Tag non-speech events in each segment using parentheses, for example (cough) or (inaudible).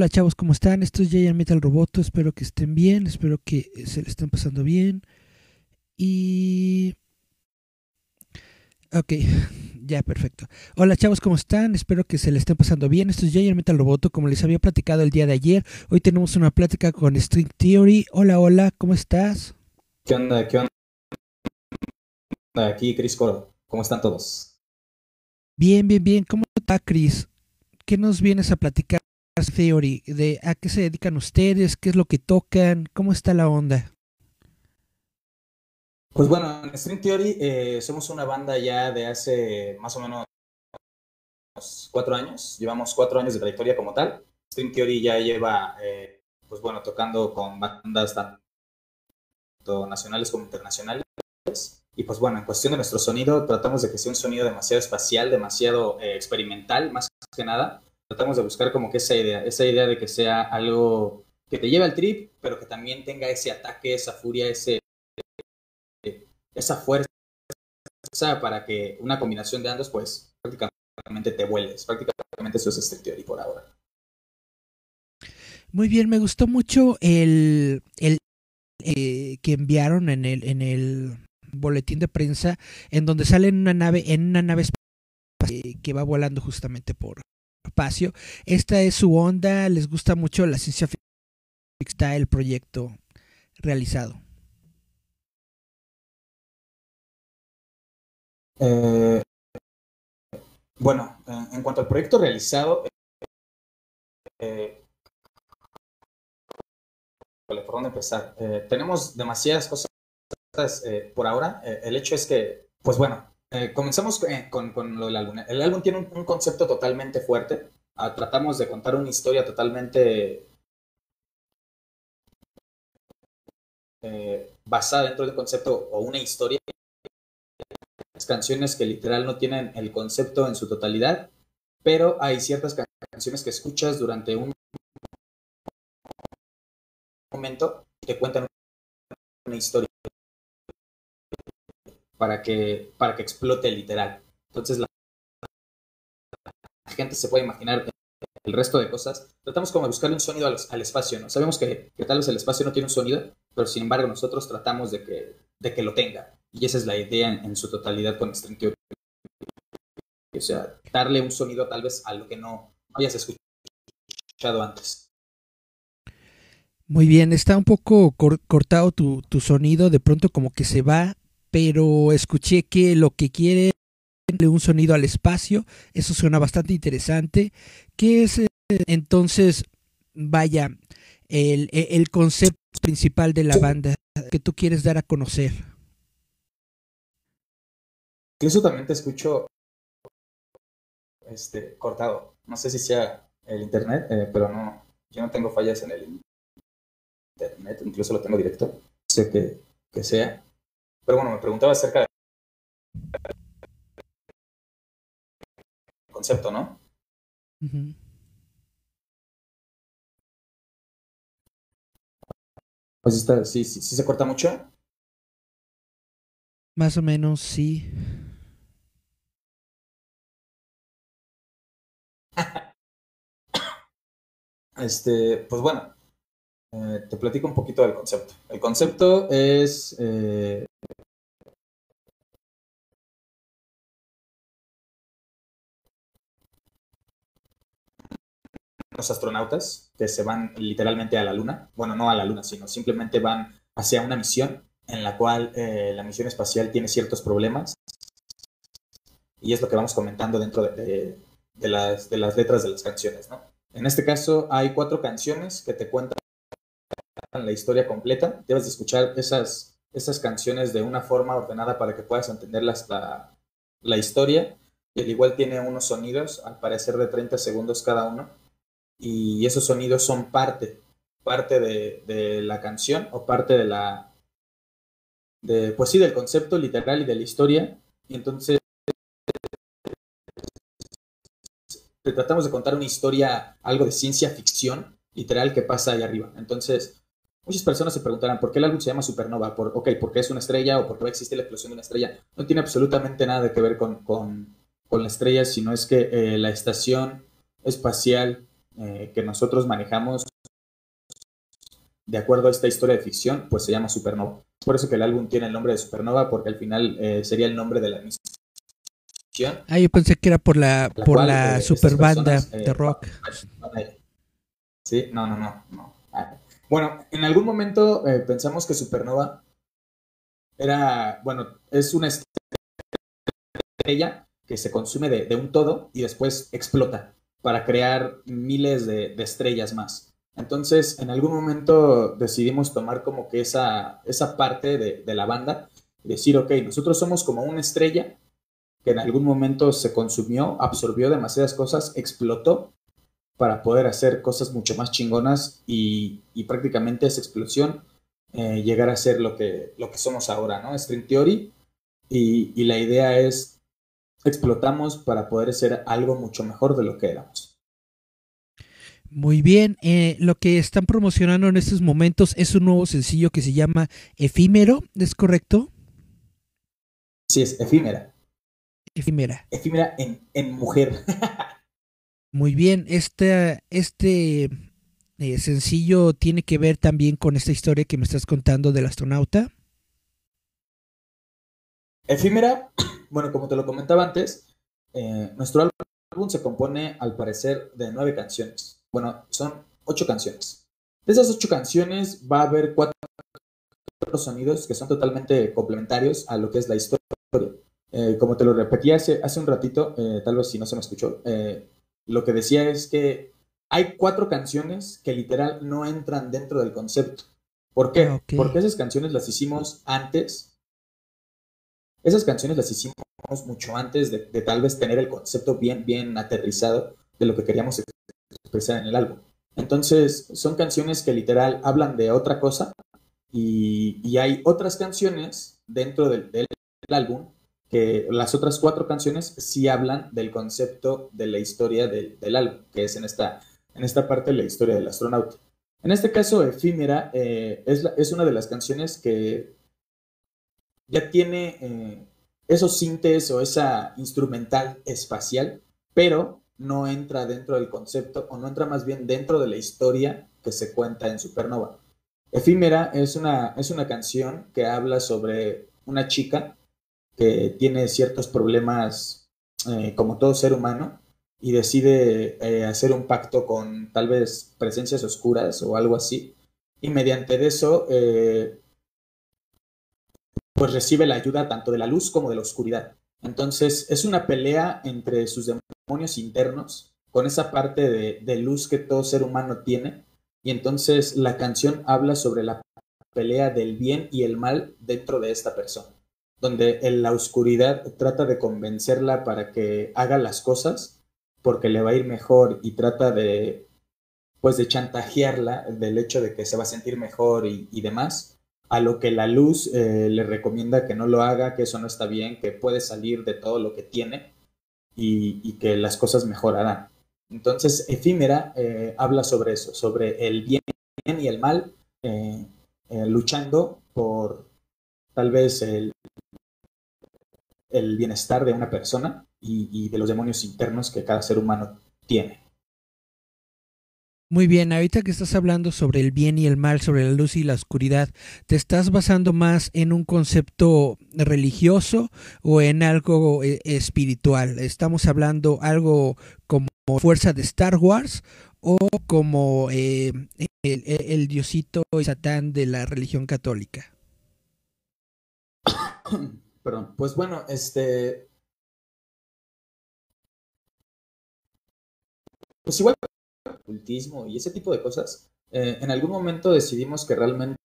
Hola, chavos, ¿cómo están? Esto es Giant Metal Roboto, espero que estén bien, espero que se le estén pasando bien. Y... Ok, (laughs) ya, perfecto. Hola chavos, ¿cómo están? Espero que se le estén pasando bien. Esto es Giant Metal Roboto, como les había platicado el día de ayer. Hoy tenemos una plática con String Theory. Hola, hola, ¿cómo estás? ¿Qué onda? ¿Qué onda? Aquí Chris Coro. ¿Cómo están todos? Bien, bien, bien. ¿Cómo está Chris? ¿Qué nos vienes a platicar? Theory, de a qué se dedican ustedes, qué es lo que tocan, cómo está la onda. Pues bueno, en String Theory eh, somos una banda ya de hace más o menos cuatro años, llevamos cuatro años de trayectoria como tal. String Theory ya lleva, eh, pues bueno, tocando con bandas tanto nacionales como internacionales. Y pues bueno, en cuestión de nuestro sonido, tratamos de que sea un sonido demasiado espacial, demasiado eh, experimental, más que nada tratamos de buscar como que esa idea, esa idea de que sea algo que te lleve al trip, pero que también tenga ese ataque, esa furia, ese, esa fuerza para que una combinación de ambos, pues prácticamente te vueles. Prácticamente eso es este teoría por ahora. Muy bien, me gustó mucho el, el eh, que enviaron en el, en el boletín de prensa, en donde sale en una nave, en una nave que va volando justamente por, espacio. Esta es su onda, les gusta mucho la ciencia ficción, está el proyecto realizado. Eh, bueno, en cuanto al proyecto realizado, eh, ¿por dónde empezar? Eh, tenemos demasiadas cosas por ahora. el hecho es que, pues bueno, eh, comenzamos eh, con, lo del álbum. El álbum tiene un, concepto totalmente fuerte. Ah, tratamos de contar una historia totalmente eh, basada dentro del concepto o una historia. Canciones que literal no tienen el concepto en su totalidad, pero hay ciertas canciones que escuchas durante un momento que cuentan una historia para que, para que explote literal. Entonces la, gente se puede imaginar el resto de cosas. Tratamos como de buscarle un sonido al, espacio, ¿no? Sabemos que, tal vez el espacio no tiene un sonido, pero sin embargo nosotros tratamos de que, de que lo tenga. Y esa es la idea en, su totalidad con String. O sea, darle un sonido tal vez a lo que no hayas escuchado antes. Muy bien, está un poco cortado tu, tu, sonido, de pronto como que se va pero escuché que lo que quiere es un sonido al espacio, eso suena bastante interesante, que es eh, entonces, vaya, el, el concepto principal de la banda que tú quieres dar a conocer. Eso también te escucho este, cortado. No sé si sea el internet, eh, pero no, yo no tengo fallas en el internet, incluso lo tengo directo. Sé que, que sea. Pero bueno, me preguntaba acerca del concepto, ¿no? Pues está, sí, sí, sí se corta mucho. Más o menos, sí. (coughs) este, pues bueno, eh, te platico un poquito del concepto. El concepto es eh, los astronautas que se van literalmente a la Luna. Bueno, no a la Luna, sino simplemente van hacia una misión en la cual eh, la misión espacial tiene ciertos problemas. Y es lo que vamos comentando dentro de, las, letras de las canciones. ¿no? En este caso hay cuatro canciones que te cuentan la historia completa. Debes de escuchar esas, esas canciones de una forma ordenada para que puedas entender la, la historia. Y al igual tiene unos sonidos, al parecer de 30 segundos cada uno. Y esos sonidos son parte, parte de, la canción o parte de la, pues sí, del concepto literal y de la historia. Y entonces tratamos de contar una historia, algo de ciencia ficción, literal, que pasa ahí arriba. Entonces, Muchas personas se preguntarán por qué el álbum se llama Supernova, por, ok, porque es una estrella o porque va a existir la explosión de una estrella. No tiene absolutamente nada que ver con, con, con la estrella, sino es que eh, la estación espacial eh, que nosotros manejamos de acuerdo a esta historia de ficción, pues se llama Supernova. Por eso que el álbum tiene el nombre de Supernova, porque al final eh, sería el nombre de la misión. Ah, yo pensé que era por la, por la eh, super banda de rock. Sí, no, no, no. no. Ah, bueno, en algún momento pensamos que Supernova era, bueno, es una estrella que se consume de, un todo y después explota para crear miles de, estrellas más. Entonces, en algún momento decidimos tomar como que esa, esa parte de, la banda y decir, ok, nosotros somos como una estrella que en algún momento se consumió, absorbió demasiadas cosas, explotó para poder hacer cosas mucho más chingonas y, prácticamente esa explosión eh, llegar a ser lo que, lo que somos ahora, ¿no? String Theory. Y, y la idea es explotamos para poder ser algo mucho mejor de lo que éramos. Muy bien, eh, lo que están promocionando en estos momentos es un nuevo sencillo que se llama Efímero, ¿es correcto? Sí, es efímera. Efímera. Efímera en, en mujer. (laughs) Muy bien, este, este eh, sencillo tiene que ver también con esta historia que me estás contando del astronauta. Efímera bueno, como te lo comentaba antes, eh, nuestro álbum se compone, al parecer, de nueve canciones. Bueno, son ocho canciones. De esas ocho canciones va a haber cuatro sonidos que son totalmente complementarios a lo que es la historia. Eh, como te lo repetí hace, hace un ratito, eh, tal vez si no se me escuchó, lo que decía es que hay cuatro canciones que literal no entran dentro del concepto. ¿Por qué? Porque esas canciones las hicimos antes esas canciones las hicimos mucho antes de, tal vez tener el concepto bien, bien aterrizado de lo que queríamos expresar en el álbum. Entonces, son canciones que literal hablan de otra cosa y, hay otras canciones dentro del, álbum que las otras cuatro canciones sí hablan del concepto de la historia del, álbum, que es en esta, en esta parte la historia del astronauta. En este caso, Efímera eh, es, es una de las canciones que ya tiene eh, esos sintes o esa instrumental espacial, pero no entra dentro del concepto o no entra más bien dentro de la historia que se cuenta en Supernova. Efímera es una, es una canción que habla sobre una chica que tiene ciertos problemas eh, como todo ser humano y decide eh, hacer un pacto con tal vez presencias oscuras o algo así. Y mediante eso pues recibe la ayuda tanto de la luz como de la oscuridad. Entonces es una pelea entre sus demonios internos, con esa parte de, luz que todo ser humano tiene. Y entonces la canción habla sobre la pelea del bien y el mal dentro de esta persona, donde en la oscuridad trata de convencerla para que haga las cosas porque le va a ir mejor y trata de pues de chantajearla del hecho de que se va a sentir mejor y demás a lo que la luz eh, le recomienda que no lo haga, que eso no está bien, que puede salir de todo lo que tiene y, que las cosas mejorarán. Entonces, Efímera eh, habla sobre eso, sobre el bien y el mal, eh, luchando por tal vez el, el, bienestar de una persona y de los demonios internos que cada ser humano tiene. Muy bien, ahorita que estás hablando sobre el bien y el mal, sobre la luz y la oscuridad, ¿te estás basando más en un concepto religioso o en algo eh, espiritual? ¿Estamos hablando algo como fuerza de Star Wars o como eh, el, el, diosito Satán de la religión católica? (coughs) Perdón, pues bueno, este... Pues igual ocultismo y ese tipo de cosas, eh, en algún momento decidimos que realmente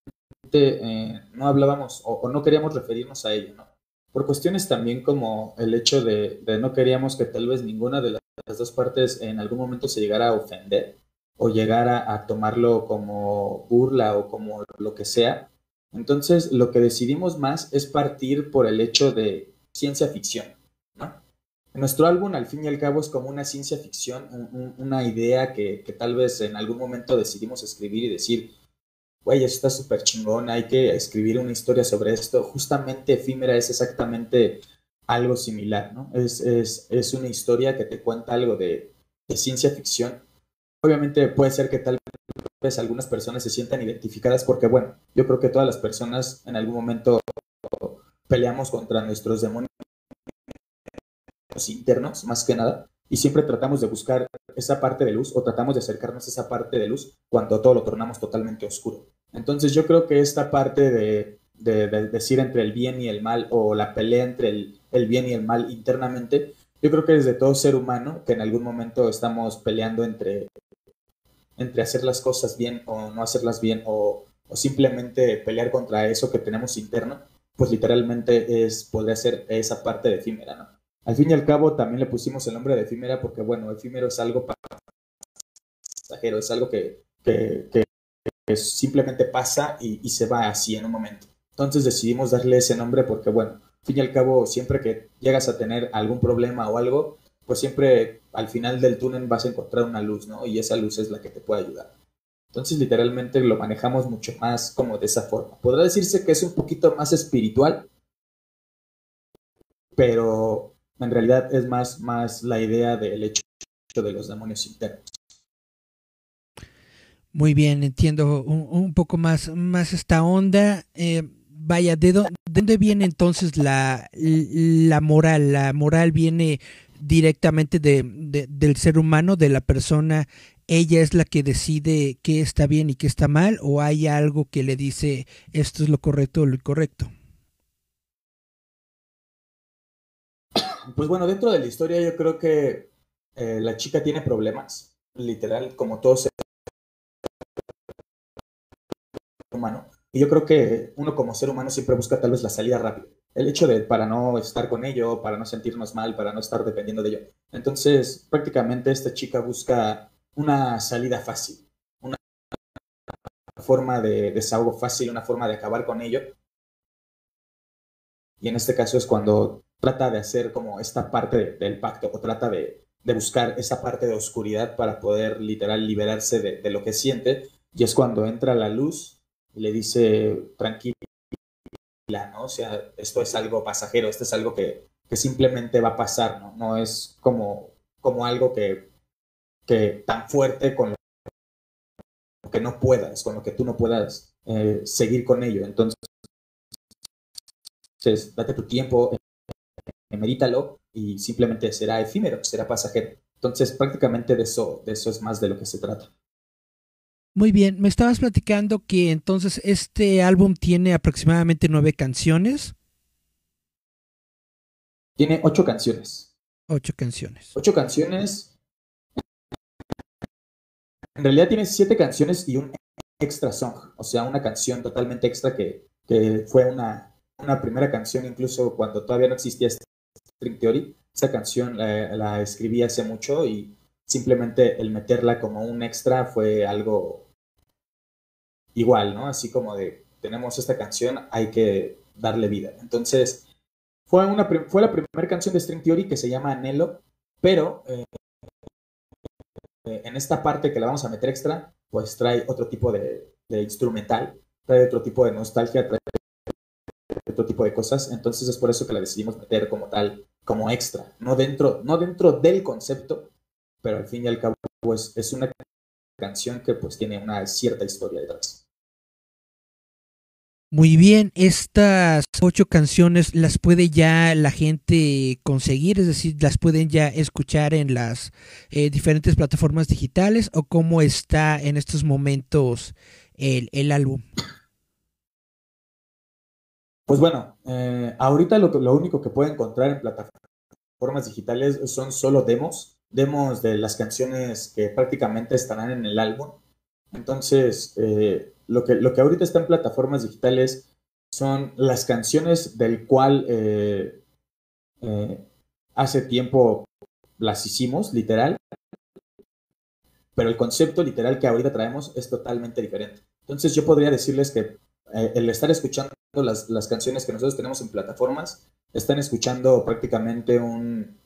eh, no hablábamos o, no queríamos referirnos a ello, ¿no? Por cuestiones también como el hecho de, no queríamos que tal vez ninguna de las dos partes en algún momento se llegara a ofender o llegara a tomarlo como burla o como lo que sea. Entonces, lo que decidimos más es partir por el hecho de ciencia ficción. Nuestro álbum, al fin y al cabo, es como una ciencia ficción, una idea que, tal vez en algún momento decidimos escribir y decir, güey, esto está súper chingón, hay que escribir una historia sobre esto. Justamente Efímera es exactamente algo similar, ¿no? Es, una historia que te cuenta algo de, ciencia ficción Obviamente puede ser que tal vez algunas personas se sientan identificadas porque, bueno, yo creo que todas las personas en algún momento peleamos contra nuestros demonios internos, más que nada, y siempre tratamos de buscar esa parte de luz o tratamos de acercarnos a esa parte de luz cuando todo lo tornamos totalmente oscuro. Entonces yo creo que esta parte de, decir entre el bien y el mal o la pelea entre el, el, bien y el mal internamente, yo creo que desde todo ser humano que en algún momento estamos peleando entre, entre hacer las cosas bien o no hacerlas bien o, o simplemente pelear contra eso que tenemos interno, pues literalmente es, podría ser esa parte de efímera, ¿no? Al fin y al cabo también le pusimos el nombre de efímera porque, bueno, efímero es algo pasajero, es algo que, simplemente pasa y, se va así en un momento. Entonces decidimos darle ese nombre porque, bueno, al fin y al cabo, siempre que llegas a tener algún problema o algo, pues siempre al final del túnel vas a encontrar una luz, ¿no? Y esa luz es la que te puede ayudar. Entonces, literalmente lo manejamos mucho más como de esa forma. Podrá decirse que es un poquito más espiritual, pero en realidad es más, más la idea del hecho de los demonios internos. Muy bien, entiendo un, poco más, más esta onda. Eh, vaya, ¿de dónde, viene entonces la, la moral? ¿La moral viene directamente de, del ser humano, de la persona? ¿Ella es la que decide qué está bien y qué está mal? ¿O hay algo que le dice esto es lo correcto o lo incorrecto? Pues bueno, dentro de la historia yo creo que eh, la chica tiene problemas, literal, como todo ser humano. Y yo creo que uno como ser humano siempre busca tal vez la salida rápida. El hecho de para no estar con ello, para no sentirnos mal, para no estar dependiendo de ello. Entonces, prácticamente esta chica busca una salida fácil, una forma de desahogo fácil, una forma de acabar con ello. Y en este caso es cuando trata de hacer como esta parte del pacto o trata de, buscar esa parte de oscuridad para poder literal liberarse de, lo que siente. Y es cuando entra la luz y le dice, tranquila, ¿no? O sea, esto es algo pasajero, esto es algo que, simplemente va a pasar, ¿no? No es como, como algo que, que tan fuerte con lo que no puedas, con lo que tú no puedas eh, seguir con ello. Entonces, date tu tiempo, medítalo y simplemente será efímero, será pasajero. Entonces, prácticamente de eso, de eso es más de lo que se trata. Muy bien, me estabas platicando que entonces este álbum tiene aproximadamente nueve canciones. Tiene ocho canciones. Ocho canciones. Ocho canciones. En realidad tiene siete canciones y un extra song, o sea, una canción totalmente extra que, que fue una, una primera canción incluso cuando todavía no existía este String Theory. Esa canción la, escribí hace mucho y simplemente el meterla como un extra fue algo igual, ¿no? Así como de, tenemos esta canción, hay que darle vida. Entonces, fue, una, fue la primera canción de String Theory que se llama Anhelo, pero eh, en esta parte que la vamos a meter extra, pues trae otro tipo de, de instrumental, trae otro tipo de nostalgia, trae otro tipo de cosas. Entonces es por eso que la decidimos meter como tal, como extra, no dentro, no dentro del concepto, pero al fin y al cabo pues, es una canción que pues tiene una cierta historia detrás. Muy bien, estas ocho canciones las puede ya la gente conseguir, es decir, las pueden ya escuchar en las eh, diferentes plataformas digitales o cómo está en estos momentos el, el álbum. Pues bueno, eh, ahorita lo, único que puede encontrar en plataformas digitales son solo demos, demos de las canciones que prácticamente estarán en el álbum. Entonces, eh, lo, que, lo que ahorita está en plataformas digitales son las canciones del cual eh, hace tiempo las hicimos, literal, pero el concepto literal que ahorita traemos es totalmente diferente. Entonces yo podría decirles que eh, el estar escuchando las, las, canciones que nosotros tenemos en plataformas, están escuchando prácticamente un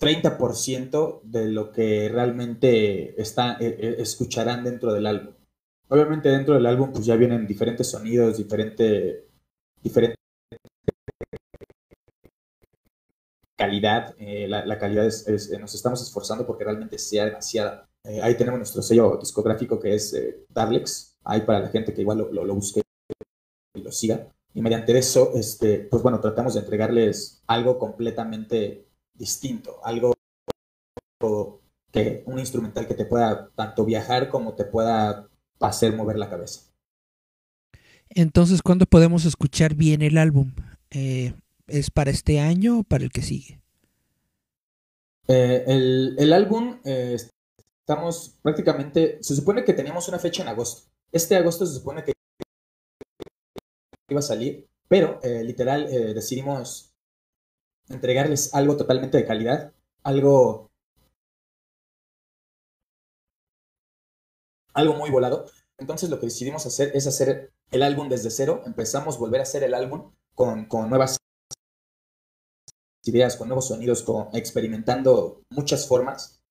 30% de lo que realmente está, eh, eh, escucharán dentro del álbum. Obviamente dentro del álbum pues ya vienen diferentes sonidos, diferente, diferentes calidad. La, calidad es, nos estamos esforzando porque realmente sea demasiada. Ahí tenemos nuestro sello discográfico que es Darlex. Ahí para la gente que igual lo, lo, lo busque y lo siga. Y mediante eso, este, pues bueno, tratamos de entregarles algo completamente distinto, algo que un instrumental que te pueda tanto viajar como te pueda hacer mover la cabeza. Entonces, ¿cuándo podemos escuchar bien el álbum? Eh, ¿Es para este año o para el que sigue? Eh, el, álbum, eh, estamos prácticamente, se supone que teníamos una fecha en agosto. Este agosto se supone que iba a salir, pero literal decidimos entregarles algo totalmente de calidad, algo, algo muy volado. Entonces lo que decidimos hacer es hacer el álbum desde cero, empezamos a volver a hacer el álbum con, con nuevas ideas, con nuevos sonidos, con, experimentando muchas formas.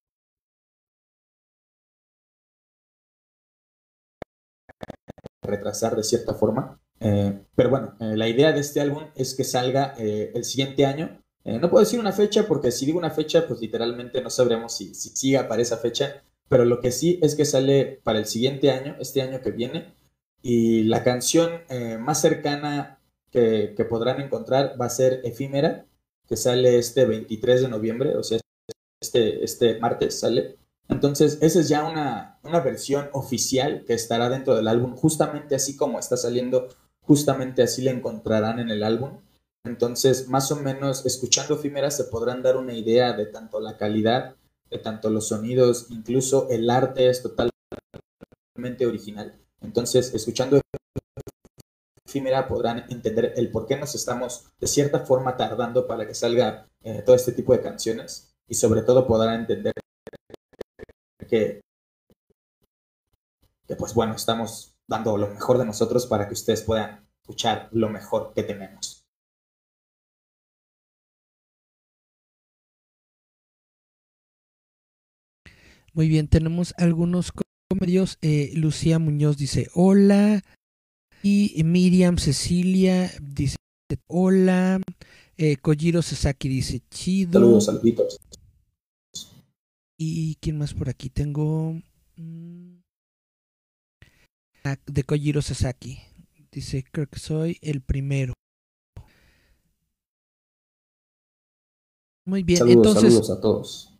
Retrasar de cierta forma. Eh, pero bueno, eh, la idea de este álbum es que salga eh, el siguiente año. no puedo decir una fecha porque si digo una fecha, pues literalmente no sabremos si, si siga para esa fecha. Pero lo que sí es que sale para el siguiente año, este año que viene. Y la canción más cercana que, podrán encontrar va a ser Efímera, que sale este 23 de noviembre, o sea, este, este martes sale. Entonces, esa es ya una, una versión oficial que estará dentro del álbum, justamente así como está saliendo, justamente así la encontrarán en el álbum. Entonces, más o menos, escuchando Efímera se podrán dar una idea de tanto la calidad, de tanto los sonidos, incluso el arte es totalmente original. Entonces, escuchando efímera podrán entender el por qué nos estamos de cierta forma tardando para que salga eh, todo este tipo de canciones y sobre todo podrán entender que, que, pues bueno, estamos dando lo mejor de nosotros para que ustedes puedan escuchar lo mejor que tenemos. Muy bien, tenemos algunos medios, eh, Lucía Muñoz dice hola. Y Miriam Cecilia dice hola. Eh, Kojiro Sasaki dice chido. Saludos, saluditos. ¿Y quién más por aquí? Tengo. Mm, de Kojiro Sasaki. Dice, creo que soy el primero. Muy bien, entonces. Saludos a todos.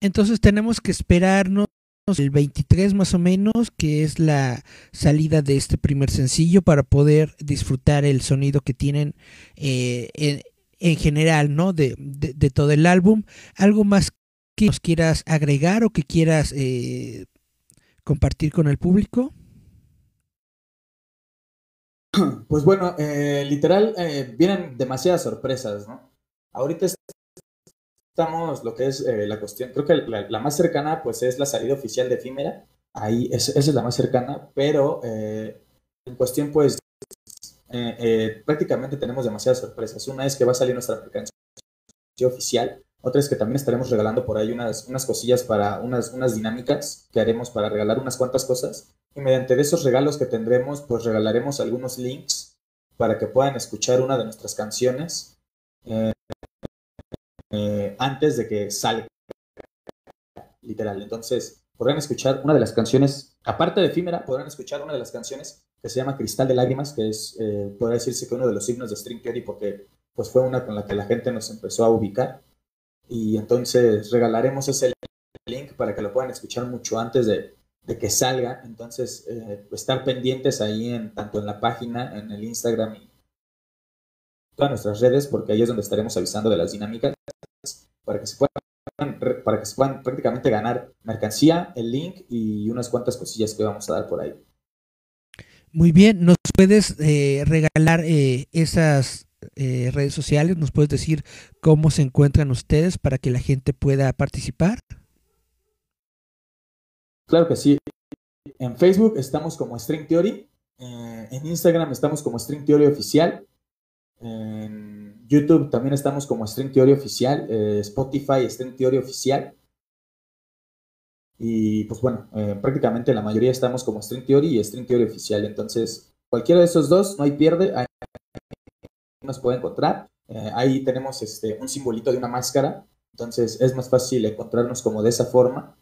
Entonces tenemos que esperarnos el 23 más o menos, que es la salida de este primer sencillo para poder disfrutar el sonido que tienen eh, en, general, ¿no? De, todo el álbum. ¿Algo más que nos quieras agregar o que quieras eh, compartir con el público? (clears throat) Pues bueno, eh, literal, vienen demasiadas sorpresas, ¿no? Ahorita estamos lo que es eh, la cuestión, creo que la, más cercana pues es la salida oficial de Efímera, ahí esa es la más cercana, pero eh, en cuestión pues eh, prácticamente tenemos demasiadas sorpresas. Una es que va a salir nuestra mercancía oficial, otra es que también estaremos regalando por ahí unas, unas cosillas para unas, unas dinámicas que haremos para regalar unas cuantas cosas y mediante esos regalos que tendremos pues regalaremos algunos links para que puedan escuchar una de nuestras canciones. Eh, antes de que salga, literal. Entonces, podrán escuchar una de las canciones, aparte de efímera, podrán escuchar una de las canciones que se llama Cristal de Lágrimas, que es, eh, podría decirse que uno de los signos de String Theory, porque pues fue una con la que la gente nos empezó a ubicar. Y entonces regalaremos ese link para que lo puedan escuchar mucho antes de, que salga. Entonces, eh, estar pendientes ahí en tanto en la página, en el Instagram y todas nuestras redes, porque ahí es donde estaremos avisando de las dinámicas para que se puedan, para que se puedan prácticamente ganar mercancía, el link y unas cuantas cosillas que vamos a dar por ahí. Muy bien, ¿nos puedes eh, regalar eh, esas eh, redes sociales? ¿Nos puedes decir cómo se encuentran ustedes para que la gente pueda participar? Claro que sí. En Facebook estamos como String Theory. en Instagram estamos como String Theory Oficial. En YouTube también estamos como String Theory Oficial, eh, Spotify String Theory Oficial. Y pues bueno, eh, prácticamente la mayoría estamos como String Theory y String Theory Oficial. Entonces, cualquiera de esos dos, no hay pierde, nos puede encontrar. Eh, ahí tenemos este, un simbolito de una máscara, entonces es más fácil encontrarnos como de esa forma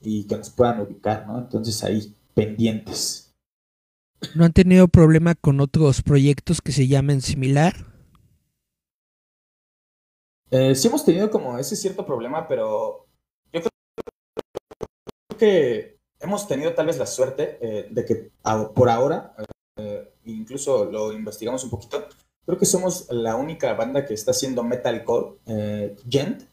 y que nos puedan ubicar, ¿no? Entonces ahí, pendientes. ¿No han tenido problema con otros proyectos que se llamen similar? Eh, sí hemos tenido como ese cierto problema, pero yo creo que hemos tenido tal vez la suerte eh, de que por ahora, eh, incluso lo investigamos un poquito, creo que somos la única banda que está haciendo metalcore eh, gent,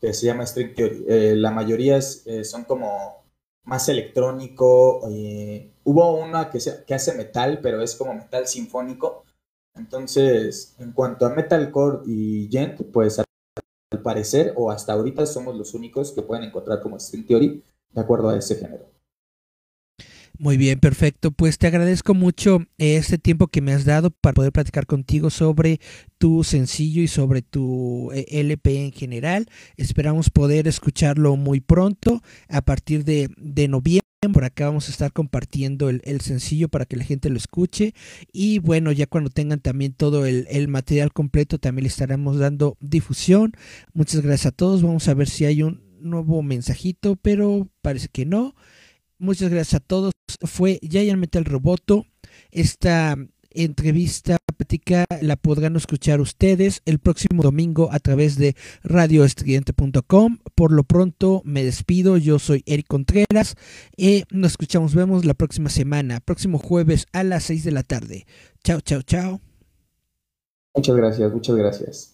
que se llama String Theory. Eh, la mayoría eh, son como más electrónico. hubo una que, que hace metal, pero es como metal sinfónico. Entonces, en cuanto a metalcore y gent, pues al parecer o hasta ahorita somos los únicos que pueden encontrar como String Theory de acuerdo a ese género. Muy bien, perfecto. Pues te agradezco mucho este tiempo que me has dado para poder platicar contigo sobre tu sencillo y sobre tu eh, LP en general. Esperamos poder escucharlo muy pronto, a partir de, noviembre. Por acá vamos a estar compartiendo el, sencillo para que la gente lo escuche. Y bueno, ya cuando tengan también todo el, el, material completo, también le estaremos dando difusión. Muchas gracias a todos. Vamos a ver si hay un nuevo mensajito, pero parece que no. Muchas gracias a todos. Fue Giant Metal Roboto. Esta entrevista práctica la podrán escuchar ustedes el próximo domingo a través de radioestridente.com. Por lo pronto me despido, yo soy Eric Contreras y nos escuchamos, vemos la próxima semana, próximo jueves a las 6 de la tarde. Chao, chao, chao. Muchas gracias, muchas gracias.